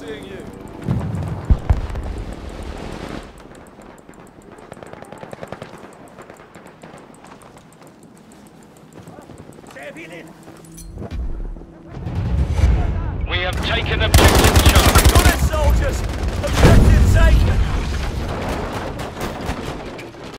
seeing you. We have taken objective